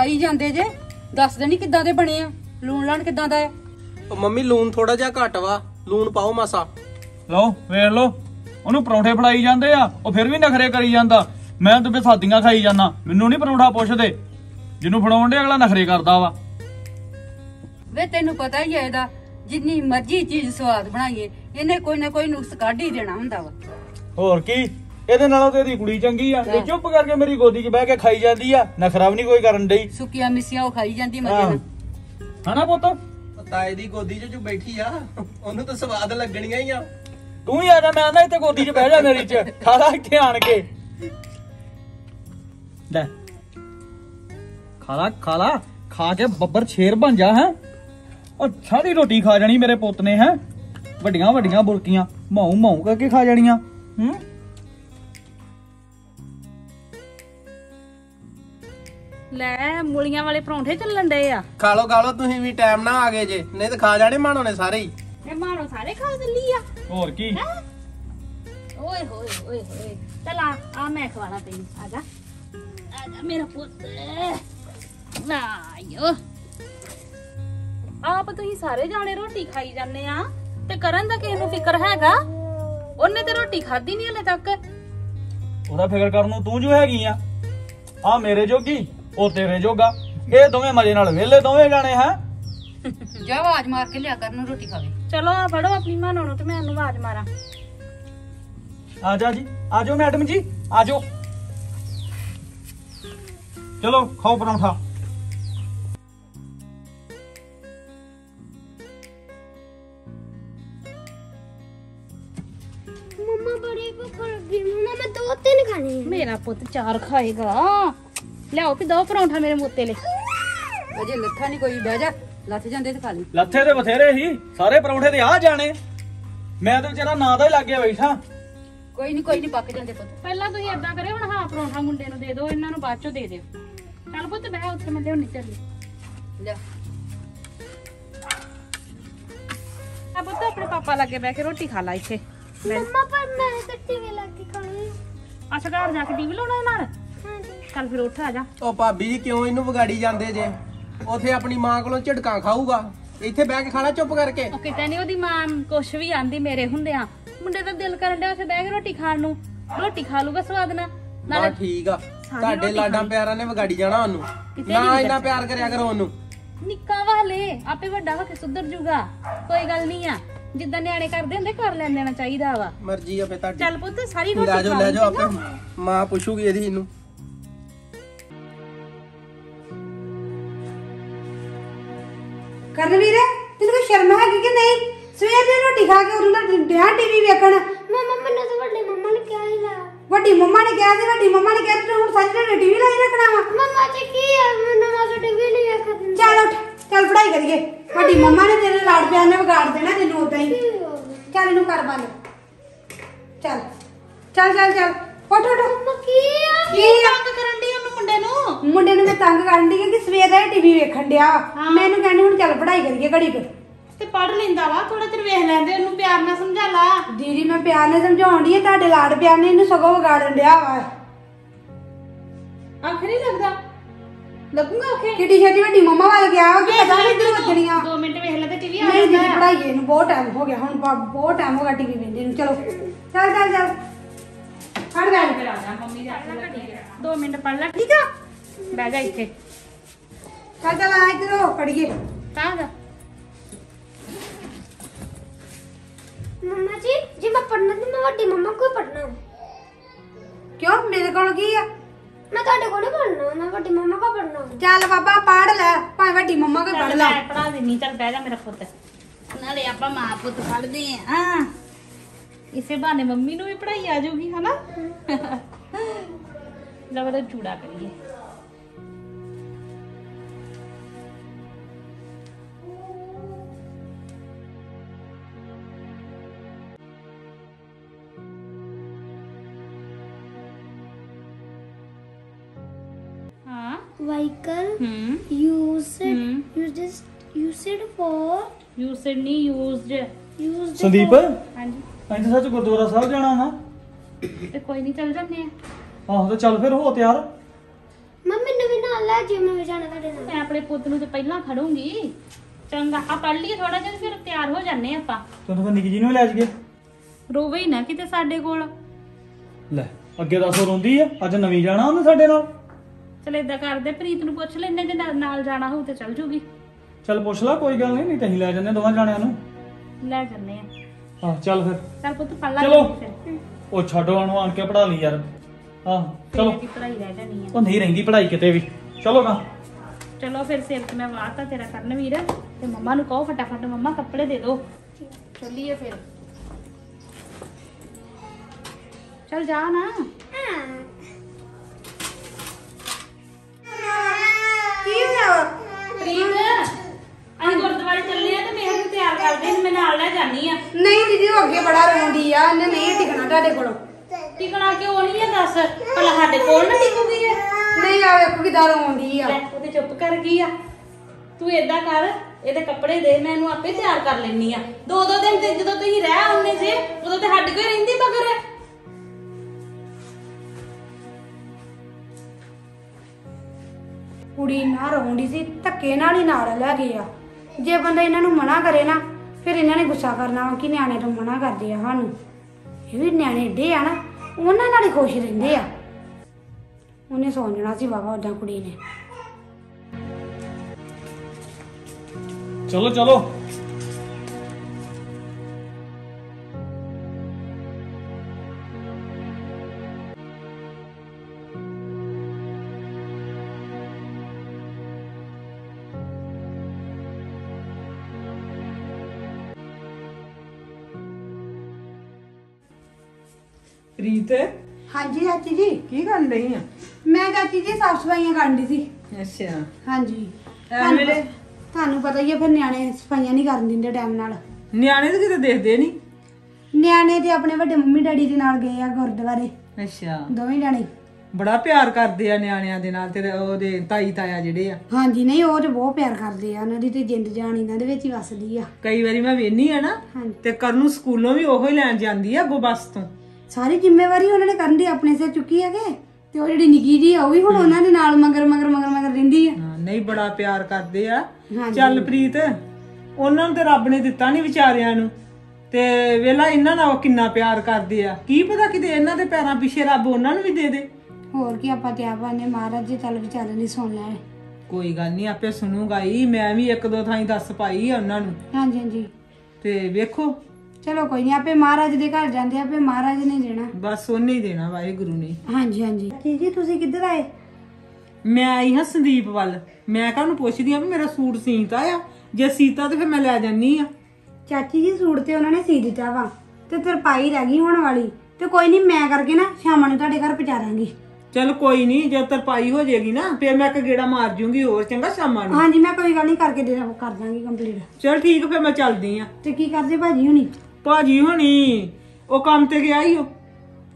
ਖਾਈ ਜਾਂਦੇ ਜੇ। ਦੱਸਦੇ ਨਹੀਂ ਕਿੱਦਾਂ ਦੇ ਬਣੇ ਆ। ਲੂਣ ਲਾਣ ਕਿੱਦਾਂ ਦਾ ਹੈ ਉਹ ਮੰਮੀ ਲੂਣ ਥੋੜਾ ਜਿਹਾ ਘੱਟ ਵਾ। ਲੂਣ ਪਾਓ ਮਾਸਾ। ਲਓ ਵੇਖ ਲਓ। ਉਹਨੂੰ ਪਰੌਂਠੇ ਫੜਾਈ ਜਾਂਦੇ ਆ। ਉਹ ਫਿਰ ਵੀ ਨਖਰੇ ਕਰੀ ਜਾਂਦਾ। ਮੈਂ ਤਾਂ ਬਸਾਦੀਆਂ ਖਾਈ ਜਾਂਦਾ। ਮੈਨੂੰ ਨਹੀਂ ਪਰੌਂਠਾ ਪੁੱਛਦੇ। ਜਿਹਨੂੰ ਫੜਾਉਣ ਦੇ ਅਗਲਾ ਨਖਰੇ ਕਰਦਾ ਵਾ। ਵੇ ਤੈਨੂੰ ਪਤਾ ਹੀ ਹੈ ਇਹਦਾ। ਜਿੰਨੀ ਮਰਜ਼ੀ ਚੀਜ਼ ਸਵਾਦ ਬਣਾਈਏ ਇਹਨੇ ਕੋਈ ਨਾ ਕੋਈ ਨੁਕਸ ਕੱਢ ਹੀ ਦੇਣਾ ਹੁੰਦਾ ਵਾ। ਹੋਰ ਕੀ? ਇਹਦੇ ਨਾਲੋਂ ਤੇ ਇਹਦੀ ਕੁੜੀ ਚੰਗੀ ਆ। ਇਹ ਚੁੱਪ ਕਰਕੇ ਮੇਰੀ ਗੋਦੀ 'ਚ ਬਹਿ ਕੇ ਖਾਈ ਜਾਂਦੀ ਆ। ਨਖਰਾ ਵੀ ਨਹੀਂ ਕੋਈ ਕਰਨ ਡਈ। ਸੁੱਕੀਆਂ ਮਿੱਸੀਆਂ ਉਹ ਖਾਈ ਜਾਂਦੀ ਮਜ਼ੇ। ਨਾਲ। ਹਨਾ ਪੁੱਤ? ਤਾਏ ਦੀ ਗੋਦੀ 'ਚ ਜੋ ਬੈਠੀ ਆ। ਉਹਨੂੰ ਤਾਂ ਸਵਾਦ ਲੱਗਣੀਆਂ ਹੀ ਆ। ਤੂੰ ਹੀ ਆ ਜਾ ਮੈਂ ਨਾ ਇੱਥੇ ਗੋਦੀ 'ਚ ਬਹਿ ਜਾ ਮੇਰੀ 'ਚ। ਖਾ ਲਾ ਇੱਥੇ ਆਣ ਕੇ। ਲੈ। ਖਾ ਲਾ ਖਾ ਲਾ। ਖਾ ਕੇ ਬੱਬਰ ਸ਼ੇਰ ਬਣ ਜਾ ਹੈ। ਉਹ ਸਾਰੀ ਰੋਟੀ ਖਾ ਜਾਣੀ ਮੇਰੇ ਪੁੱਤ ਨੇ ਹੈ। ਵੱਡੀਆਂ ਵੱਡੀਆਂ ਬੁਰਕੀਆਂ ਮਾਉ ਮਾਉ ਕਰਕੇ ਖਾ ਜਾਣੀਆਂ। ਹੂੰ? ਲੈ ਮੂਲੀਆਂ ਵਾਲੇ ਪਰੌਂਠੇ ਚੱਲਣ ਡਏ ਆ। ਖਾ ਲਓ ਖਾ ਲਓ ਤੁਸੀਂ ਵੀ ਟਾਈਮ ਨਾ ਆ ਗਏ ਜੇ। ਨਹੀਂ ਤਾਂ ਖਾ ਜਾਣੇ ਮਾਣੋ ਨੇ ਸਾਰੇ ਹੀ। ਇਹ ਮਾਣੋ ਸਾਰੇ ਖਾ ਚੱਲੀ ਆ। ਹੋਰ ਕੀ? ਓਏ ਹੋਏ ਓਏ ਹੋਏ। ਚਲ ਆ ਆ ਮੈਂ ਖਵਾਣਾ ਤੈਨੂੰ। ਆ ਜਾ। ਆ ਜਾ ਮੇਰਾ ਪੁੱਤ। ਆਇਓ। ਆਪ ਤੁਸੀਂ ਸਾਰੇ ਜਾਣੇ ਰੋਟੀ ਖਾਈ ਜਾਂਦੇ ਆ। ਤੇ ਕਰਨ ਦਾ ਕਿਸੇ ਨੂੰ ਫਿਕਰ ਹੈਗਾ? ਉਹਨੇ ਤੇ ਰੋਟੀ ਖਾਧੀ ਨਹੀਂ ਹਲੇ ਤੱਕ। ਉਹਦਾ ਫਿਕਰ ਕਰਨ ਨੂੰ ਤੂੰ ਜੋ ਹੈਗੀ ਆ। ਆ ਮੇਰੇ ਜੋਗੀ। ਉਹ ਤੇਰੇ ਜੋਗਾ। ਇਹ ਦੋਵੇਂ ਮਜੇ ਨਾਲ ਵਿਹਲੇ ਦੋਵੇਂ ਜਾਣੇ ਹੈ? ਜਾ ਆਵਾਜ਼ ਮਾਰ ਕੇ ਲਿਆ ਕਰਨ ਨੂੰ ਰੋਟੀ ਖਾਵੇ। ਚਲੋ ਆ ਫੜੋ ਆਪਣੀ ਮਾਨੋ ਨੂੰ ਤੇ ਮੈਂ ਉਹਨੂੰ ਆਵਾਜ਼ ਮਾਰਾਂ। ਆ ਜਾ ਜੀ ਆ ਜਾਓ ਮੈਡਮ ਜੀ ਆ ਜਾਓ। ਚਲੋ ਖਾਓ ਪਰੌਂਠਾ। ਮੰਮਾ ਬੜੀ ਭੁੱਖ ਲੱਗੀ ਮੰਮਾ ਮੈਂ ਦੋ ਤਿੰਨ ਖਾਣੇ ਆ। ਮੇਰਾ ਪੁੱਤ ਚਾਰ ਖਾਏਗਾ। ਲਿਆਓ ਵੀ ਦੋ ਪਰੌਂਠਾ ਮੇਰੇ ਮੋਤੇ ਲਈ ਅਜੇ ਲੱਥਾ ਨਹੀਂ ਕੋਈ ਬਹਿ ਜਾ ਲੱਥ ਜਾਂਦੇ ਤੇ ਖਾ ਲਈ। ਲੱਥੇ ਤੇ ਬਥੇਰੇ ਹੀ ਸਾਰੇ ਪਰੌਂਠੇ ਤੇ ਆ ਜਾਣੇ। ਮੈਂ ਤਾਂ ਵਿਚਾਰਾ ਨਾਂ ਦਾ ਹੀ ਲੱਗ ਗਿਆ ਬੈਠਾ। ਕੋਈ ਨਹੀਂ ਕੋਈ ਨਹੀਂ ਪੱਕ ਜਾਂਦੇ ਪੁੱਤ। ਪਹਿਲਾਂ ਤੁਸੀਂ ਏਦਾਂ ਕਰਿਓ ਹੁਣ ਹਾਂ ਪਰੌਂਠਾ ਮੁੰਡੇ ਨੂੰ ਦੇ ਦਿਓ ਇਹਨਾਂ ਨੂੰ ਬਾਅਦ ਚੋਂ ਦੇ ਦਿਓ। ਚੱਲ ਪੁੱਤ ਬਹਿ ਉੱਥੇ ਮੈਂ ਲਿਆਉਣੀ ਚੱਲੀ। ਲੈ। ਆ ਪੁੱਤ ਆਪਣੇ ਪਾਪਾ ਲੱਗੇ ਬਹਿ ਕੇ ਰੋਟੀ ਖਾ ਲਾ ਇੱਥੇ। ਮੰਮਾ ਪਰ ਮੈਂ ਤਾਂ ਟੀਵੀ ਲਾ ਕੇ ਖਾਣੀ ਅੱਛਾ ਘਰ ਜਾ ਕੇ ਟੀਵੀ ਲਾਉਣਾ ਇਹ ਨਾਲ ਚੱਲ ਫਿਰ ਉੱਠ ਆ ਜਾ। ਉਹ ਭਾਬੀ ਜੀ ਕਿਉਂ ਇਹਨੂੰ ਵਿਗਾੜੀ ਜਾਂਦੇ ਜੇ? ਉਥੇ ਆਪਣੀ ਮਾਂ ਕੋਲੋਂ ਝਟਕਾਂ ਖਾਊਗਾ। ਇੱਥੇ ਬਹਿ ਕੇ ਖਾਣਾ ਚੁੱਪ ਕਰਕੇ। ਉਹ ਕਿਤੇ ਨਹੀਂ ਉਹਦੀ ਮਾਂ ਕੁਛ ਵੀ ਆਂਦੀ ਮੇਰੇ ਹੁੰਦੇ ਆ ਮੁੰਡੇ ਦਾ ਦਿਲ ਕਰਨ ਡਿਆ ਉੱਥੇ ਬਹਿ ਕੇ ਰੋਟੀ ਖਾਣ ਨੂੰ। ਰੋਟੀ ਖਾ ਲੂਗਾ ਸਵਾਦ ਨਾਲ। ਬਾ ਨਾਲੇ ਠੀਕ ਆ। ਤੁਹਾਡੇ ਲਾਡਾਂ। ਪਿਆਰਾਂ ਨੇ ਵਿਗਾੜੀ ਜਾਣਾ ਉਹਨੂੰ। ਨਾ ਇੰਨਾ ਪਿਆਰ ਕਰਿਆ ਕਰੋ ਉਹਨੂੰ। ਨਿੱਕਾ ਵਾਲੇ ਆਪੇ ਵੱਡਾ ਹੋ ਕੇ ਸੁਧਰ ਜੂਗਾ। ਕੋਈ ਗੱਲ ਨਹੀਂ ਆ। ਜਿੱਦਾਂ ਨਿਆਣੇ ਕਰਦੇ ਹੁੰਦੇ ਕਰ ਲੈਣ ਦੇਣਾ ਚਾਹੀਦਾ ਵਾ। ਮਰਜ਼ੀ ਆ ਫੇ ਤੁਹਾਡੀ। ਚੱਲ ਪੁੱਤ ਸਾਰੀ ਰੋਟੀ ਲੈ ਜਾਓ ਖਾ ਲੈ ਲਈ ਜਾਓ ਚੰਗਾ? ਆਪੇ। ਮਾਂ ਪੁੱਛੂਗੀ ਇਹਦੀ ਇਹਨੂੰ। ਕਰਨਵੀਰ ਤੈਨੂੰ ਕੋਈ ਸ਼ਰਮ ਹੈਗੀ ਕਿ ਨਹੀਂ? ਸਵੇਰ ਦੀ ਰੋਟੀ ਖਾ ਕੇ ਉਹਨਾਂ ਦਾ ਡਿਆ ਟੀਵੀ ਵੇਖਣ। ਮੰਮਾ ਮੈਨੂੰ ਤਾਂ ਵੱਡੇ ਮੰਮਾ ਨੇ ਕਿਹਾ ਸੀਗਾ ਵੱਡੀ ਮੰਮਾ ਨੇ ਕਿਹਾ ਸੀ ਵੱਡੀ ਮੰਮਾ ਨੇ ਕਿਹਾ ਤੂੰ ਹੁਣ ਸਾਰੀ ਦਿਹਾੜੀ ਟੀਵੀ ਲਾਈ ਰੱਖਣਾ ਵਾ। ਮੰਮਾ ਜੀ ਕੀ ਆ? ਮੈਨੂੰ ਨਾ ਟੀਵੀ ਨਹੀਂ ਵੇਖ ਦਿੰਦੇ ਚੱਲ ਉੱਠ ਚੱਲ ਪੜਾਈ ਕਰੀਏ। ਵੱਡੀ ਮੰਮਾ ਨੇ ਤੇਰੇ ਲਾੜ ਪਿਆਰ ਨੇ ਵਿਗਾੜ ਦੇਣਾ ਤੈਨੂੰ ਉਦਾਂ ਹੀ। ਚੱਲ ਇਹਨੂੰ ਕਰ ਬੰਦ। ਚੱਲ ਚੱਲ ਚੱਲ ਚੱਲ। ਉੱਠ ਉੱਠ ਮੰਮਾ ਕੀ ਆ? ਕੀ ਤੰਗ ਕਰਨ ਮੁੰਡੇ ਨੂੰ? ਮੁੰਡੇ ਨੂੰ ਮੈਂ ਤੰਗ ਕਰਨ ਦੀ ਕਿ ਸਵੇਰ ਦਾ ਟੀਵੀ ਵੇਖਣ ਡਿਆ ਵਾ। ਮੈਂ ਇਹਨੂੰ ਕਹਿੰਦੀ ਹੁਣ ਚੱਲ ਪੜਾਈ ਕਰੀਏ ਘੜੀ ਕੁ। ਤੇ ਪੜ ਲੈਂਦਾ ਵਾ ਥੋੜਾ ਚਿਰ ਵੇਖ ਲੈਂਦੇ ਉਹਨੂੰ ਪਿਆਰ ਨਾਲ ਸਮਝਾ ਲਾ। ਦੀਦੀ ਮੈਂ ਪਿਆਰ ਨਾਲ ਸਮਝਾਉਣ ਡਈ ਆ ਤੁਹਾਡੇ ਲਾੜ ਪਿਆਰ ਨੇ ਇਹਨੂੰ ਸਗੋਂ ਵਿਗਾੜਨ ਡਿਆ ਵਾ। ਆਖਰ ਨਹੀਂ ਲੱਗਦਾ। ਲੱਗੂਗਾ ਆਖੇ? ਕਿੱਡੀ ਛੇਤੀ ਵੱਡੀ ਮੰਮਾ ਵੱਲ ਗਿਆ ਵਾ ਕਿ ਪਤਾ ਨਹੀਂ ਇੱਧਰ ਵੱਜਣੀਆਂ। 2 ਮਿੰਟ ਵੇਖ ਲੈ ਤੇ ਟੀਵੀ ਆ ਨਹੀਂ ਜਾਂਦਾ। ਦੀਦੀ ਪੜਾਈਏ ਇਹਨੂੰ ਬਹੁਤ ਟਾਈਮ ਹੋ ਗਿਆ ਹੁਣ ਬ- ਬਹੁਤ ਟਾਈਮ ਹੋ ਗਿਆ ਟੀਵੀ ਵੇਂਦੇ ਨੂੰ। ਚਲੋ। ਚੱਲ ਚੱਲ ਚੱਲ। ਫੜ ਬੈਗ ਫਿਰ ਆ ਜਾ ਮੰਮੀ ਦੇ ਹੱਥ ਲੱਗੀ 2 ਮਿੰਟ ਪੜ ਲੈ। ਠੀਕ ਆ? ਬਹਿ ਜਾ ਇੱਥੇ। ਚੱਲ ਚੱਲ ਆ ਇੱਧਰ ਪੜੀਏ ਤਾਂ ਜਾ। ਮੰਮਾ ਜੀ ਜੇ ਮੈਂ ਪੜਨਾ ਤੇ ਮੈਂ ਵੱਡੀ ਮੰਮਾ ਕੋਲ ਪੜਨਾ ਕਿਉਂ? ਮੇਰੇ ਕੋਲ ਕੀ ਆ? ਮੈਂ ਤੁਹਾਡੇ ਕੋਲ ਨਹੀਂ ਪੜਨਾ ਮੈਂ ਵੱਡੀ ਮੰਮਾ ਕੋਲ ਪੜਨਾ ਚੱਲ ਬਾਬਾ ਪੜ ਲੈ। ਭਾਵੇਂ ਵੱਡੀ ਮੰਮਾ ਕੋਈ ਪੜ ਲੈ। ਮੈਂ ਪੜਾ ਦਿੰਨੀ ਚੱਲ ਬਹਿ ਜਾ ਮੇਰਾ ਪੁੱਤ। ਨਾਲੇ ਆਪਾਂ ਮਾਂ ਪੁੱਤ ਪੜਦੇ ਆ। ਇਸੇ ਬਹਾਨੇ ਮੰਮੀ ਨੂੰ ਵੀ ਪੜਾਈ ਆ ਜਾਊਗੀ ਹਨਾ? ਲਵਰ ਚੂੜਾ ਕਰੀਏ। ਹਾਂ। ਵਾਹੀਕਲ ਹਮ ਯੂਜ਼ਡ ਹਮ ਯੂਜ਼ਡ ਯੂਜ਼ਡ ਫॉर ਯੂਸਡ ਨਹੀਂ ਯੂਜ਼ਡ ਯੂਜ਼ਡ ਸੰਦੀਪ? ਹਾਂਜੀ। ਅਸੀਂ ਤਾਂ ਸੱਚ ਗੁਰਦੁਆਰਾ ਸਾਹਿਬ ਜਾਣਾ ਵਾ। ਤੇ ਕੋਈ ਨਹੀਂ ਚੱਲ ਜੰਨੇ ਆ। ਆਹੋ ਤੇ ਚੱਲ ਫਿਰ ਹੋ ਤਿਆਰ। ਮੰਮੀ ਨੂੰ ਵੀ ਨਾਲ ਲੈ ਜਿਓ ਮੈਂ ਵੀ ਜਾਣਾ ਤੁਹਾਡੇ ਨਾਲ। ਮੈਂ ਆਪਣੇ ਪੁੱਤ ਨੂੰ ਤੇ ਪਹਿਲਾਂ ਖੜੂੰਗੀ। ਚੰਗਾ ਆ ਪੜ ਲਈਏ ਥੋੜਾ ਜਿਹਾ ਤੇ ਫਿਰ ਤਿਆਰ ਹੋ ਜਾਂਦੇ ਆਪਾਂ। ਤੈਨੂੰ ਤਾਂ ਨਿੱਕੀ ਜੀ ਨੂੰ ਲੈ ਜਾਈਏ। ਰੋਵੇ ਹੀ ਨਾ ਕਿਤੇ ਸਾਡੇ ਕੋਲ। ਲੈ ਅੱਗੇ ਦੱਸੋ ਰੋਂਦੀ ਆ ਅੱਜ ਨਵੀਂ ਜਾਣਾ ਉਹਨੇ ਸਾਡੇ ਨਾਲ। ਚਲ ਏਦਾਂ ਕਰਦੇ ਪ੍ਰੀਤ ਨੂੰ ਪੁੱਛ ਲੈਨੇ ਜੇ ਨਾਲ- ਨਾਲ ਜਾਣਾ ਹੋਊ ਤੇ ਚੱਲ ਜੂਗੀ। ਚੱਲ ਪੁੱਛ ਲੈ ਕੋਈ ਗੱਲ ਨਹੀਂ ਨਹੀਂ ਤਾਂ ਅਸੀਂ ਲੈ ਜੰਨੇ ਦੋਵਾਂ ਜਾਣਿਆਂ ਨੂੰ। ਲੈ ਜੰਨੇ ਆ ਹਾਂ ਚੱਲ ਫਿਰ। ਚੱਲ ਪੁੱਤ ਪੜ ਲਾ ਚਲੋ। ਫਿਰ। ਉਹ ਛੱਡੋ ਉਹਨੂੰ ਆਣ ਕੇ ਪੜਾ ਲਈ ਯਾਰ। ਆਹ ਚਲੋ। ਦੀ ਪੜਾਈ ਰਹਿ ਜਾਣੀ ਆ। ਉਹ ਨਹੀਂ ਰਹਿੰਦੀ ਪੜਾਈ ਕਿਤੇ ਵੀ। ਚਲੋ ਗਾ ਚਲੋ ਫਿਰ ਸਿਰ ਤੇ ਮੈਂ ਵਾਤਾ ਤੇਰਾ ਕਰਨ ਵੀਰ ਤੇ ਮੰਮਾ ਨੂੰ ਕਹੋ ਫਟਾਫਟ ਮੰਮਾ ਕੱਪੜੇ ਦੇ ਦਿਓ ਚੱਲੀਏ ਫਿਰ। ਚੱਲ ਜਾ ਨਾ। ਕੀ ਹੋਇਆ? ਪ੍ਰੀਤ ਅਸੀਂ ਗੁਰਦੁਆਰੇ ਚੱਲੇ ਆ ਤੇ ਨੂੰ ਤਿਆਰ ਕਰਦੇ ਨੇ ਮੈਂ ਨਾਲ ਲੈ ਜਾਨੀ ਆ। ਨਹੀਂ ਦੀਦੀ ਉਹ ਅੱਗੇ ਬੜਾ ਰੋਂਦੀ ਆ। ਇਹਨੇ ਨਹੀਂ ਟਿਕਣਾ ਤੁਹਾਡੇ ਕੋਲੋਂ। ਟਿਕਣਾ ਕਿਉਂ ਨਹੀਂ ਆ ਦੱਸ ਭਲਾ ਸਾਡੇ ਕੋਲ ਨਾ ਟਿਕੂਗੀ ਇਹ। ਨਹੀਂ ਆ ਵੇਖੋ ਕਿਦਾਂ ਰੋਂਦੀ ਆ। ਲੈ ਉਹ ਤੇ ਚੁੱਪ ਕਰ ਗਈ ਆ। ਤੂੰ ਏਦਾਂ ਕਰ ਇਹਦੇ ਕੱਪੜੇ ਦੇ ਮੈਂ ਇਹਨੂੰ ਆਪੇ ਤਿਆਰ ਕਰ ਲੈਣੀ ਆ। ਦੋ ਦੋ ਦਿਨ ਤੇ ਜਦੋਂ ਤੁਸੀਂ ਰਹਿ ਆਉਨੇ ਜੇ ਉਦੋਂ ਤੇ ਸਾਡੇ ਕੋਲ ਰਹਿੰਦੀ ਮਗਰ। ਕੁੜੀ ਨਾ ਰੋਂਦੀ ਸੀ ਧੱਕੇ ਨਾਲ ਹੀ ਨਾਲ ਲੈ ਗਏ ਆ। ਜੇ ਬੰਦਾ ਇਹਨਾਂ ਨੂੰ ਮਨਾ ਕਰੇ ਨਾ ਫਿਰ ਇਹਨਾਂ ਨੇ ਗੁੱਸਾ ਕਰਨਾ ਵਾ ਕਿ ਨਿਆਣੇ ਤੋਂ ਮਨਾ ਕਰਦੇ ਆ ਸਾਨੂੰ। ਇਹ ਵੀ ਨਿਆਣੇ ਏਡੇ ਆ ਨਾ। ਉਹਨਾਂ ਨਾਲ ਹੀ ਖੁਸ਼ ਰਹਿੰਦੇ ਆ। ਉਹਨੇ ਸੌਂ ਜਾਣਾ ਸੀ ਬਾਬਾ ਉਦਾਂ ਕੁੜੀ ਨੇ। ਚਲੋ ਚਲੋ। ਪ੍ਰੀਤ? ਹਾਂਜੀ ਚਾਚੀ ਜੀ। ਕੀ ਕਰਨ ਰਹੀ ਆ? ਮੈਂ ਚਾਚੀ ਜੀ ਸਾਫ਼ ਸਫਾਈਆਂ ਕਰਨ ਦੀ ਸੀ। ਅੱਛਾ। ਹਾਂਜੀ। ਤੁਹਾਨੂੰ ਵੇਲੇ? ਪ- ਤੁਹਾਨੂੰ ਪਤਾ ਹੀ ਆ ਫਿਰ ਨਿਆਣੇ ਸਫਾਈਆਂ ਨਹੀਂ ਕਰਨ ਦਿੰਦੇ ਟਾਈਮ ਨਾਲ। ਨਿਆਣੇ ਤਾਂ ਕਿਤੇ ਦੇਖਦੇ ਨਹੀਂ? ਨਿਆਣੇ ਤੇ ਆਪਣੇ ਵੱਡੇ ਮੰਮੀ ਡੈਡੀ ਦੇ ਨਾਲ ਗਏ ਆ ਗੁਰਦੁਆਰੇ। ਅੱਛਾ। ਦੋਵੇਂ ਜਾਣੇ। ਬੜਾ ਪਿਆਰ ਕਰਦੇ ਆ ਨਿਆਣਿਆਂ ਦੇ ਨਾਲ ਤੇ ਉਹਦੇ ਤਾਈ ਤਾਇਆ ਜਿਹੜੇ ਆ। ਹਾਂਜੀ ਨਹੀਂ ਉਹ ਤੇ ਬਹੁਤ ਪਿਆਰ ਕਰਦੇ ਆ। ਉਹਨਾਂ ਦੀ ਤੇ ਜਿੰਦ ਜਾਨ ਇਹਨਾਂ ਦੇ ਵਿੱਚ ਹੀ ਵਸਦੀ ਆ। ਕਈ ਵਾਰੀ ਮੈਂ ਵੇਹਨੀ ਆ ਨਾ ਹਾਂਜੀ। ਤੇ ਕਰਨ ਨੂੰ ਸਕੂਲੋਂ ਵੀ ਉਹੋ ਹੀ ਲੈਣ ਜਾਂਦੀ ਆ ਅੱਗੋਂ ਬੱਸ ਤੋਂ। ਸਾਰੀ ਜ਼ਿੰਮੇਵਾਰੀ ਉਹਨਾਂ ਨੇ ਕਰਨ ਦੀ ਆਪਣੇ ਸਿਰ ਚੁੱਕੀ ਹੈਗੇ। ਤੇ ਉਹ ਜਿਹੜੀ ਨਿੱਕੀ ਜੀ ਆ ਉਹ ਵੀ ਹੁਣ ਉਹਨਾਂ ਦੇ ਨਾਲ ਮਗਰ ਮਗਰ ਮਗਰ ਮਗਰ ਰਹਿੰਦੀ ਆ। ਹਾਂ, ਨਹੀਂ ਬੜਾ ਪਿਆਰ ਕਰਦੇ ਆ। ਹਾਂਜੀ। ਚੱਲ ਪ੍ਰੀਤ ਉਹਨਾਂ ਨੂੰ ਤੇ ਰੱਬ ਨੇ ਦਿੱਤਾ ਨਹੀਂ ਵਿਚਾਰਿਆਂ ਨੂੰ। ਤੇ ਵੇਲਾ ਇਹਨਾਂ ਨਾਲ ਉਹ ਕਿੰਨਾ ਪਿਆਰ ਕਰਦੇ ਆ। ਕੀ ਪਤਾ ਕਿਤੇ ਇਹਨਾਂ ਦੇ ਪੈਰਾਂ ਪਿੱਛੇ ਰੱਬ ਉਹਨਾਂ ਨੂੰ ਵੀ ਦੇ ਦੇ। ਹੋਰ ਕੀ ਆਪਾਂ ਤੇ ਆਪਾਂ ਨੇ ਮਹਾਰਾਜ ਜੀ ਚੱਲ ਵਿਚਾਰੇ ਨਹੀਂ ਸੁਣ ਲੈ। ਕੋਈ ਗੱਲ ਨਹੀਂ ਆਪੇ ਸੁਣੂਗਾ ਹੀ। ਮੈਂ ਵੀ ਇੱਕ ਦੋ ਥਾਈਂ ਦੱਸ ਪਾਈ ਆ ਉਹਨਾਂ ਨੂੰ। ਹਾਂਜੀ ਹਾਂਜੀ। ਤੇ ਵੇਖੋ ਚਲੋ ਕੋਈ ਨਹੀਂ ਆਪੇ ਮਹਾਰਾਜ ਦੇ ਘਰ ਜਾਂਦੇ ਆਪੇ ਮਹਾਰਾਜ ਨੇ ਦੇਣਾ। ਬਸ ਉਹਨੇ ਹੀ ਦੇਣਾ ਵਾਹਿਗੁਰੂ ਨੇ। ਹਾਂਜੀ ਹਾਂਜੀ। ਜੀ ਜੀ ਤੁਸੀਂ ਕਿੱਧਰ ਆਏ? ਮੈਂ ਆਈ ਹਾਂ ਸੰਦੀਪ ਵੱਲ। ਮੈਂ ਕਹਾਂ ਨੂੰ ਪੁੱਛਦੀ ਆ ਵੀ ਮੇਰਾ ਸੂਟ ਸੀਤਾ ਆ ਜੇ ਸੀਤਾ ਤੇ ਫਿਰ ਮੈਂ ਲੈ ਜਾਨੀ ਆ ਚਾਚੀ ਜੀ ਸੂਟ ਤੇ ਉਹਨਾਂ ਨੇ ਸੀ ਦਿੱਤਾ ਵਾ। ਤੇ ਤਰਪਾਈ ਰਹਿ ਗਈ ਹੋਣ ਵਾਲੀ। ਤੇ ਕੋਈ ਨਹੀਂ ਮੈਂ ਕਰਕੇ ਨਾ ਸ਼ਾਮਾਂ ਨੂੰ ਤੁਹਾਡੇ ਘਰ ਪਹੁੰਚਾ ਦਾਂਗੀ। ਚਲ ਕੋਈ ਨਹੀਂ ਜਦ ਤਰਪਾਈ ਹੋ ਜਾਏਗੀ ਨਾ ਫਿਰ ਮੈਂ ਇੱਕ ਗੇੜਾ ਮਾਰ ਜੂੰਗੀ ਹੋਰ ਚੰਗਾ ਸ਼ਾਮਾਂ ਨੂੰ। ਹਾਂਜੀ ਮੈਂ ਕੋਈ ਗੱਲ ਨਹੀਂ ਕਰਕੇ ਦੇ ਕਰ ਦਾਂਗੀ ਕੰਪਲੀਟ ਚਲ ਠੀਕ ਫਿਰ ਮੈਂ ਚੱਲਦੀ ਆ ਤੇ ਕੀ ਕਰਦੇ ਭਾਜੀ ਹੁਣੀ? ਭਾਜੀ ਹੁਣੀ ਉਹ ਕੰਮ ਤੇ ਗਿਆ ਹੀ ਉਹ।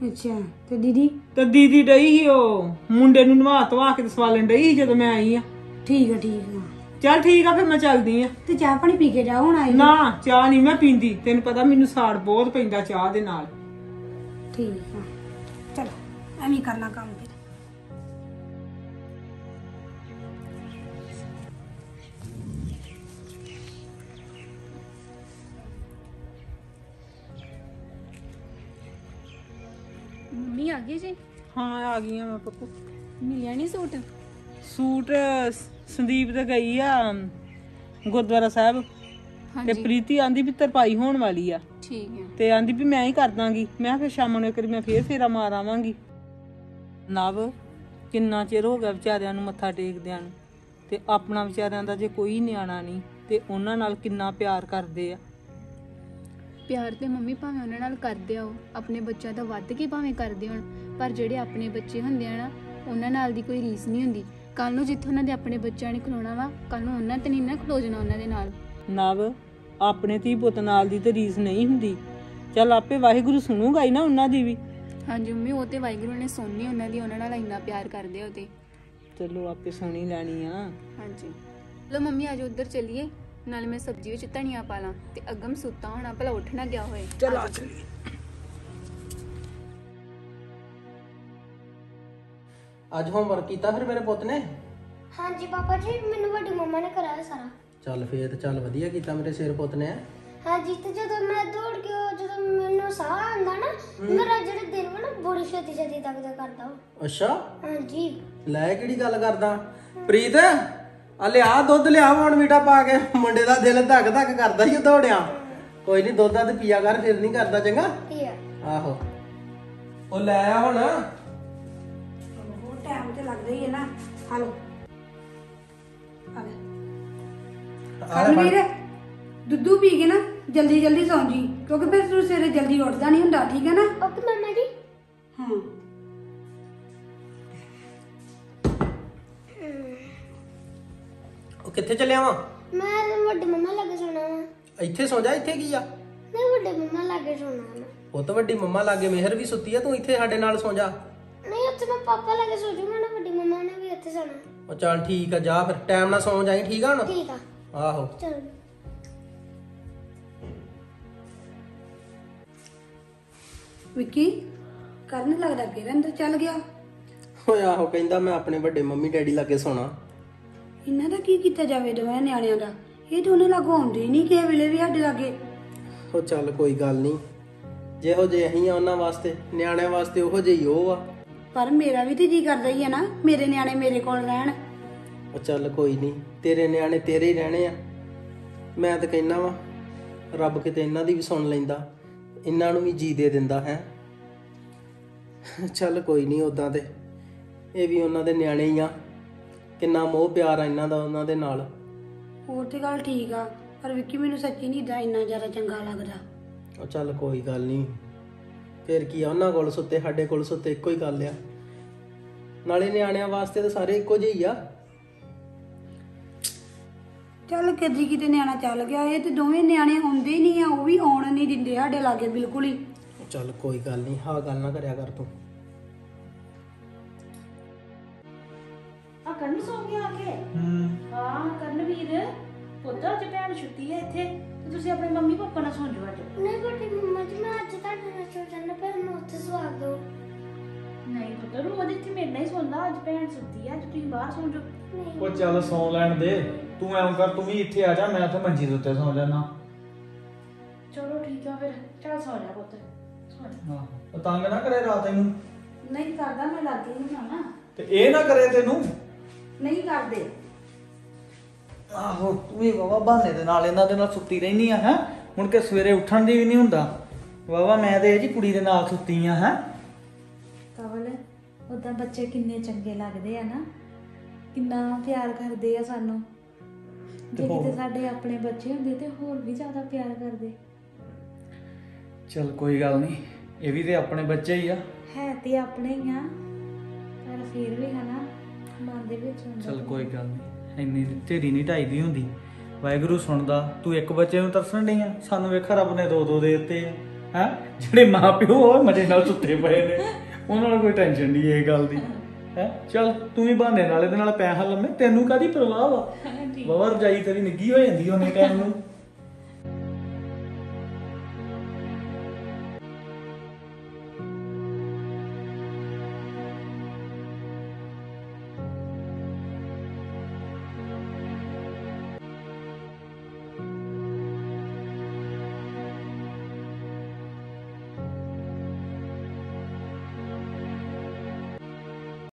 ਅੱਛਾ ਤੇ ਦੀਦੀ? ਤੇ ਦੀਦੀ ਡਈ ਸੀ ਉਹ ਮੁੰਡੇ ਨੂੰ ਨਵਾ ਧਵਾ ਕੇ ਤੇ ਸਵਾਲਣ ਡਈ ਸੀ ਜਦੋਂ ਮੈਂ ਆਈ ਆ। ਠੀਕ ਆ ਠੀਕ ਆ। ਚਲ ਠੀਕ ਆ ਫਿਰ ਮੈਂ ਚੱਲਦੀ ਆ। ਤੇ ਚਾਹ ਪਾਣੀ ਪੀ ਕੇ ਜਾਓ ਹੁਣ ਜੀ। ਨਾ ਚਾਹ ਨਹੀਂ ਮੈਂ ਪੀਂਦੀ। ਤੈਨੂੰ ਪਤਾ ਮੈਨੂੰ ਸਾੜ ਬਹੁਤ ਪੈਂਦਾ ਚਾਹ ਦੇ ਨਾਲ। ਠੀਕ ਆ। ਚਲੋ ਐਵੇਂ ਹੀ ਕਰਨਾ ਕੰਮ ਮੰਮੀ ਆ ਗਈ ਜੀ? ਹਾਂ ਆ ਗਈਆਂ ਮੈਂ ਪੱਪੂ ਮਿਲਿਆ ਨਹੀਂ ਸੂਟ? ਸੂਟ ਸੰਦੀਪ ਤੇ ਗਈ ਆ ਗੁਰਦੁਆਰਾ ਸਾਹਿਬ। ਤੇ ਪ੍ਰੀਤੀ ਆਂਦੀ ਵੀ ਤਰਪਾਈ ਹੋਣ ਵਾਲੀ ਆ। ਠੀਕ ਹੈ ਤੇ ਆਂਦੀ ਵੀ ਮੈਂ ਹੀ ਕਰ ਦਾਂਗੀ। ਮੈਂ ਫਿਰ ਸ਼ਾਮ ਨੂੰ ਇੱਕ ਵਾਰੀ ਮੈਂ ਫੇਰ ਫੇਰਾ ਮਾਰ ਆਵਾਂਗੀ। ਨਵ ਕਿੰਨਾ ਚਿਰ ਹੋ ਗਿਆ ਵਿਚਾਰਿਆਂ ਨੂੰ ਮੱਥਾ ਟੇਕਦਿਆਂ ਨੂੰ? ਤੇ ਆਪਣਾ ਵਿਚਾਰਿਆਂ ਦਾ ਜੇ ਕੋਈ ਨਿਆਣਾ ਨਹੀਂ ਤੇ ਉਹਨਾਂ ਨਾਲ ਕਿੰਨਾ ਪਿਆਰ ਕਰਦੇ ਆ? ਪਿਆਰ ਤੇ ਮੰਮੀ ਭਾਵੇਂ ਉਹਨਾਂ ਨਾਲ ਕਰਦੇ ਆ ਉਹ ਆਪਣੇ ਬੱਚਿਆਂ ਦਾ ਵੱਧ ਕੇ ਭਾਵੇਂ ਕਰਦੇ ਹੋਣ ਪਰ ਜਿਹੜੇ ਆਪਣੇ ਬੱਚੇ ਹੁੰਦੇ ਆ ਨਾ ਉਹਨਾਂ ਨਾਲ ਦੀ ਕੋਈ ਰੀਸ ਨਹੀਂ ਹੁੰਦੀ। ਕੱਲ ਨੂੰ ਜਿੱਥੇ ਉਹਨਾਂ ਦੇ ਆਪਣੇ ਬੱਚਿਆਂ ਨੇ ਖਲੋਣਾ ਵਾ ਕੱਲ ਨੂੰ ਉਹਨਾਂ ਤੇ ਨਹੀਂ ਨਾ ਖਲੋ ਜਾਣਾ ਉਹਨਾਂ ਦੇ ਨਾਲ। ਨਵ ਆਪਣੇ ਧੀ ਪੁੱਤ ਨਾਲ ਦੀ ਤੇ ਰੀਸ ਨਹੀਂ ਹੁੰਦੀ। ਚੱਲ ਆਪੇ ਵਾਹਿਗੁਰੂ ਸੁਣੂਗਾ ਹੀ ਨਾ ਉਹਨਾਂ ਦੀ ਵੀ। ਹਾਂਜੀ ਮੰਮੀ ਉਹ ਤੇ ਵਾਹਿਗੁਰੂ ਨੇ ਸੁਣਨੀ ਉਹਨਾਂ ਦੀ ਉਹਨਾਂ ਨਾਲ ਇੰਨਾ ਪਿਆਰ ਕਰਦੇ ਆ ਉਹ ਤੇ। ਚਲੋ ਆਪੇ ਸੁਣੀ ਲੈਣੀ ਆ। ਹਾਂਜੀ। ਲੋ ਮੰਮੀ ਅੱਜ ਉੱਧਰ ਚੱਲੀਏ। ਨਾਲੇ ਮੈਂ ਸਬਜ਼ੀ ਵਿੱਚ ਧਨੀਆ ਪਾ ਲਾਂ ਤੇ ਅਗਮ ਸੁੱਤਾ ਹੋਣਾ ਭਲਾ ਉੱਠ ਨਾ ਗਿਆ ਹੋਏ। ਚਲ ਆ ਚਲੀਏ। ਅੱਜ ਹੋਮਵਰਕ ਕੀਤਾ ਫਿਰ ਮੇਰੇ ਪੁੱਤ ਨੇ? ਹਾਂਜੀ ਪਾਪਾ ਜੀ ਮੈਨੂੰ ਵੱਡੀ ਮੰਮਾ ਨੇ ਕਰਾਇਆ ਸਾਰਾ। ਚੱਲ ਫੇਰ ਤੇ ਚੱਲ ਵਧੀਆ ਕੀਤਾ ਮੇਰੇ ਸਿਰ ਪੁੱਤ ਨੇ। ਹਾਂਜੀ ਤੇ ਜਦੋਂ ਮੈਂ ਦੌੜ ਕੇ ਉਹ ਜਦੋਂ ਮੈਨੂੰ ਸਾਹ ਆਉਂਦਾ ਨਾ ਮੇਰਾ ਜਿਹੜਾ ਦਿਲ ਵਾ ਨਾ ਬੜੀ ਛੇਤੀ ਛੇਤੀ ਤੱਕਦਾ ਕਰਦਾ। ਅੱਛਾ? ਹਾਂਜੀ। ਲੈ ਕਿਹੜੀ ਗੱਲ ਕਰਦਾ? ਪ੍ਰੀਤ? ਆ ਲਿਆ ਦੁੱਧ ਲਿਆ ਹੁਣ ਮੀਠਾ ਪਾ ਕੇ। ਮੁੰਡੇ ਦਾ ਦਿਲ ਧੱਕ ਧੱਕ ਕਰਦਾ ਹੀ ਦੌੜਿਆ। ਕੋਈ ਨਹੀਂ ਦੁੱਧ ਤੇ ਪੀਆ ਕਰ ਫਿਰ ਨਹੀਂ ਕਰਦਾ ਚੰਗਾ। ਆਹੋ। ਉਹ ਲੈ ਆ ਹੁਣ। ਉਹ ਟਾਈਮ ਤੇ ਲੱਗਦਾ ਹੀ ਹੈ ਨਾ। ਹਲੋ ਆ ਲੈ। ਆ ਲੈ ਫੜ। ਵੀਰ। ਦੁੱਧੂ ਪੀ ਕੇ ਨਾ ਜਲਦੀ ਜਲਦੀ ਸੌਂ ਜੀ। ਕਿਉਂਕਿ ਫਿਰ ਤੂੰ ਸਵੇਰੇ ਜਲਦੀ ਉੱਠਦਾ ਨਹੀਂ ਹੁੰਦਾ ਠੀਕ ਹੈ ਨਾ? ਓਕੇ ਮੰਮਾ ਜੀ। ਹਾਂ। ਕਿੱਥੇ ਚੱਲਿਆ ਵਾ? ਮੈਂ ਵੱਡੀ ਮੰਮਾ ਲੱਗੇ ਸੋਣਾ ਵਾ। ਇੱਥੇ ਸੌ ਜਾ ਇੱਥੇ ਕੀ ਆ? ਨਹੀਂ ਵੱਡੇ ਮੰਮਾ ਲੱਗੇ ਸੋਣਾ ਵਾ। ਉਹ ਤਾਂ ਵੱਡੀ ਮੰਮਾ ਲਾਗੇ ਮਿਹਰ ਵੀ ਸੁੱਤੀ ਆ ਤੂੰ ਇੱਥੇ ਸਾਡੇ ਨਾਲ ਸੌ ਜਾ। ਨਹੀਂ ਉੱਥੇ ਮੈਂ ਪਾਪਾ ਲੱਗੇ ਸੋ ਜਾਊਂਗਾ ਨਾ ਵੱਡੀ ਮੰਮਾ ਨੇ ਵੀ ਉੱਥੇ ਸੋਣਾ। ਉਹ ਚੱਲ ਠੀਕ ਆ ਜਾ ਫਿਰ ਟਾਈਮ ਨਾਲ ਸੌ ਜਾਈ ਠੀਕ ਆ ਹੁਣ? ਠੀਕ ਆ। ਆਹੋ। ਚਲੋ। ਵਿੱਕੀ ਕਰਨ ਲੱਗਦਾ ਫਿਰ ਅੰਦਰ ਚੱਲ ਗਿਆ? ਓਏ ਆਹੋ ਕਹਿੰਦਾ ਮੈਂ ਆਪਣੇ ਵੱਡੇ ਮੰਮੀ ਡੈਡੀ ਲਾਗੇ ਸੌਣਾ। ਇਹਨਾਂ ਦਾ ਕੀ ਕੀਤਾ ਜਾਵੇ ਦੋਵੇਂ ਨਿਆਣਿਆਂ ਦਾ? ਇਹ ਦੋਨੇ ਲਾਗੋਂ ਆਉਂਦੇ ਹੀ ਨਹੀਂ ਕਿਸੇ ਵੇਲੇ ਵੀ ਸਾਡੇ ਲਾਗੇ। ਉਹ ਚੱਲ ਕੋਈ ਗੱਲ ਨਹੀਂ। ਜਿਹੋ ਜੇ ਅਸੀਂ ਆ ਉਹਨਾਂ ਵਾਸਤੇ ਨਿਆਣਿਆਂ ਵਾਸਤੇ ਉਹੋ ਜਿਹੀ ਹੀ ਉਹ ਆ। ਪਰ ਮੇਰਾ ਵੀ ਤੇ ਜੀ ਕਰਦਾ ਹੀ ਹੈ ਨਾ ਮੇਰੇ ਨਿਆਣੇ ਮੇਰੇ ਕੋਲ ਰਹਿਣ। ਉਹ ਚੱਲ ਕੋਈ ਨਹੀਂ ਤੇਰੇ ਨਿਆਣੇ ਤੇਰੇ ਹੀ ਰਹਿਣੇ ਆ। ਮੈਂ ਤਾਂ ਕਹਿਣਾ ਵਾ ਰੱਬ ਕਿਤੇ ਇਹਨਾਂ ਦੀ ਵੀ ਸੁਣ ਲੈਂਦਾ ਇਹਨਾਂ ਨੂੰ ਵੀ ਜੀ ਦੇ ਦਿੰਦਾ ਹੈ। ਚੱਲ ਕੋਈ ਨਹੀਂ ਉਦਾਂ ਤੇ। ਇਹ ਵੀ ਉਹਨਾਂ ਦੇ ਨਿਆਣੇ ਹੀ ਆ। ਕਿੰਨਾ ਮੋਹ ਪਿਆਰ ਆ ਇਹਨਾਂ ਦਾ ਉਹਨਾਂ ਦੇ ਨਾਲ। ਹੋਰ ਤੇ ਗੱਲ ਠੀਕ ਆ ਪਰ ਵਿੱਕੀ ਮੈਨੂੰ ਸੱਚੀ ਨਹੀਂ ਦਾ ਇੰਨਾ ਜ਼ਿਆਦਾ ਚੰਗਾ ਲੱਗਦਾ। ਉਹ ਚੱਲ ਕੋਈ ਗੱਲ ਨਹੀਂ। ਫਿਰ ਕੀ ਆ ਉਹਨਾਂ ਕੋਲ ਸੁੱਤੇ ਸਾਡੇ ਕੋਲ ਸੁੱਤੇ ਇੱਕੋ ਹੀ ਗੱਲ ਆ। ਨਾਲੇ ਨਿਆਣਿਆਂ ਵਾਸਤੇ ਤਾਂ ਸਾਰੇ ਇੱਕੋ ਜਿਹੇ ਹੀ ਆ। ਚੱਲ ਕਦੀ ਕਿਤੇ ਨਿਆਣਾ ਚੱਲ ਗਿਆ ਇਹ ਤੇ ਦੋਵੇਂ ਨਿਆਣੇ ਆਉਂਦੇ ਹੀ ਨਹੀਂ ਆ ਉਹ ਵੀ ਆਉਣ ਨਹੀਂ ਦਿੰਦੇ ਸਾਡੇ ਲਾਗੇ ਬਿਲਕੁਲ ਹੀ। ਚੱਲ ਕੋਈ ਗੱਲ ਨਹੀਂ ਹਾਂ ਗੱਲ ਨਾ ਕਰਿਆ ਕਰ ਤੂੰ। ਕਰਨ ਸੌ ਗਿਆ ਆ ਕੇ। ਹਾਂ। ਕਰਨ ਵੀਰ ਪੁੱਤ ਅੱਜ ਭੈਣ ਛੁੱਟੀ ਹੈ ਇੱਥੇ ਤੇ ਤੁਸੀਂ ਆਪਣੇ ਮੰਮੀ ਪਾਪਾ ਨਾਲ ਸੌਂ ਜਾਓ ਅੱਜ। ਨਹੀਂ ਵੱਡੀ ਮੰਮਾ ਜੀ ਮੈਂ ਅੱਜ ਤੁਹਾਡੇ ਨਾਲ ਸੋ ਜਾਣਾ ਪਰ ਮੈਂ ਉੱਥੇ ਸਵਾ ਦੋ ਨਹੀਂ ਪੁੱਤ ਰੋਜ਼ ਇੱਥੇ ਮੇਰੇ ਨਾਲ ਹੀ ਸੌਂਦਾ ਅੱਜ ਭੈਣ ਸੁੱਤੀ ਹੈ ਅੱਜ ਤੁਸੀਂ ਬਾਹਰ ਸੌਂ ਜਾਓ। ਨਹੀਂ। ਉਹ ਚੱਲ ਸੌਂ ਲੈਣ ਦੇ ਤੂੰ ਐਂ ਕਰ ਤੂੰ ਵੀ ਇੱਥੇ ਆ ਜਾ ਮੈਂ ਉੱਥੇ ਮੰਜੀ ਦੇ ਉੱਤੇ ਸੌਂ ਜਾਣਾ ਚਲੋ ਠੀਕ ਆ ਫਿਰ ਚੱਲ ਸੌ ਜਾ ਪੁੱਤ ਸੌ ਜਾ। ਹਾਂ ਉਹ ਤੰਗ ਨਾ ਕਰੇ ਰਾਤ ਇਹਨੂੰ। ਨਹੀਂ ਕਰਦਾ ਮੈਂ ਲਾਗੇ ਨਹੀਂ ਨਾ। ਤੇ ਇਹ ਨਾ ਕਰੇ ਤੈਨੂੰ। ਨਹੀਂ ਕਰਦੇ। ਆਹੋ ਤੂੰ ਵੀ ਬਾਬਾ ਬਹਾਨੇ ਦੇ ਨਾਲ ਇਹਨਾਂ ਦੇ ਨਾਲ ਸੁੱਤੀ ਰਹਿਨੀ ਆ ਹੈ? ਹੁਣ ਕਿ ਸਵੇਰੇ ਉੱਠਣ ਦੀ ਵੀ ਨਹੀਂ ਹੁੰਦਾ। ਬਾਬਾ ਮੈਂ ਤੇ ਇਹ ਜੀ ਕੁੜੀ ਦੇ ਨਾਲ ਸੁੱਤੀ ਆ ਹੈ? ਕਵਲ ਉਦਾਂ ਬੱਚੇ ਕਿੰਨੇ ਚੰਗੇ ਲੱਗਦੇ ਆ ਨਾ। ਕਿੰਨਾ ਪਿਆਰ ਕਰਦੇ ਆ ਸਾਨੂੰ। ਜੇ? ਕਿਤੇ ਸਾਡੇ ਆਪਣੇ ਬੱਚੇ ਹੁੰਦੇ ਤੇ ਹੋਰ ਵੀ ਜ਼ਿਆਦਾ ਪਿਆਰ ਕਰਦੇ। ਚਲ ਕੋਈ ਗੱਲ ਨਹੀਂ ਇਹ ਵੀ ਤੇ ਆਪਣੇ ਬੱਚੇ ਹੀ ਆ। ਹੈ ਤੇ ਆਪਣੇ ਹੀ ਆ ਪਰ ਫਿਰ ਵੀ ਹਨਾ ਮਨ ਦੇ ਵਿੱਚ ਹੁੰਦਾ ਚਲ ਕੋਈ ਗੱਲ ਨਹੀਂ। ਇੰਨੀ ਢੇਰੀ ਨਹੀਂ ਢਾਈ ਦੀ ਹੁੰਦੀ। ਵਾਹਿਗੁਰੂ ਸੁਣਦਾ ਤੂੰ ਇੱਕ ਬੱਚੇ ਨੂੰ ਤਰਸਣ ਡਈ ਆ? ਸਾਨੂੰ ਵੇਖ ਰੱਬ ਨੇ ਦੋ ਦੋ ਦੇ ਦਿੱਤੇ ਆ। ਹੈ? ਜਿਹੜੇ ਮਾਪਿਓ ਉਹ ਮਜੇ ਨਾਲ ਸੁੱਤੇ ਪਏ ਨੇ। ਉਹਨਾਂ ਨੂੰ ਕੋਈ ਟੈਨਸ਼ਨ ਨਹੀਂ ਇਹ ਗੱਲ ਦੀ। ਹੈ? ਚਲ ਤੂੰ ਵੀ ਬਹਾਨੇ ਨਾਲ ਇਹਦੇ ਨਾਲ ਪੈਸਾ ਲੰਮੇ। ਤੈਨੂੰ ਕਾਦੀ ਪਰਵਾਹ ਵਾ? ਬਾਬਾ ਰਜਾਈ ਤੇਰੀ ਨਿੱਗੀ ਹੋ ਜਾਂਦੀ ਉਹਨੇ ਟਾਈਮ ਨੂੰ।